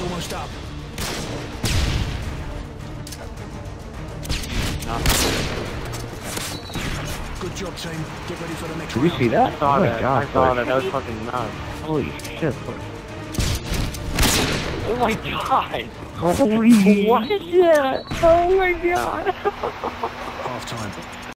Time's almost up. Good job, team. Get ready for the next Did you see that? I saw oh my that. god. I saw that. That was fucking nuts. Holy shit. Oh my god. Holy What is that? Oh my god. Half time.